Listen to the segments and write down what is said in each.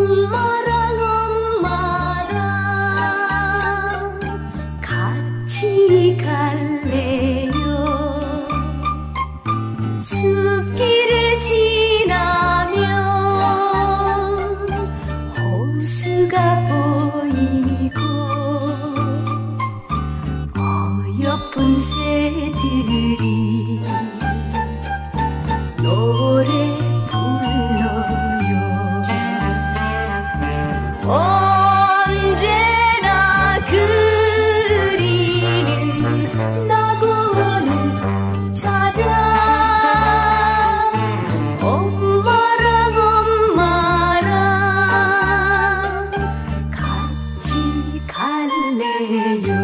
엄마랑 엄마랑 같이 갈래? 看烈游。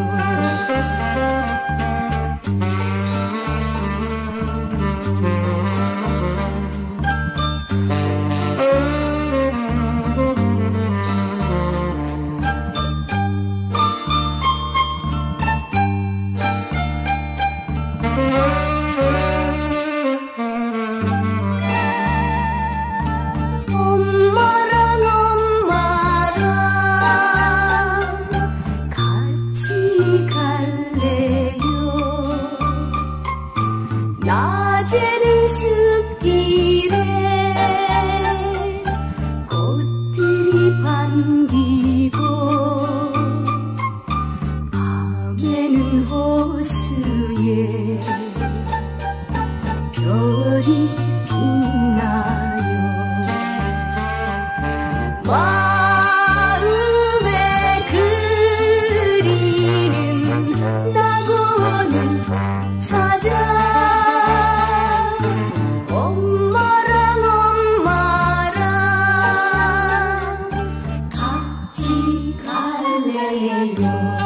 낮에는 숲길에 꽃들이 반기고 밤에는 호수에 별이 빛나요. Hallelujah.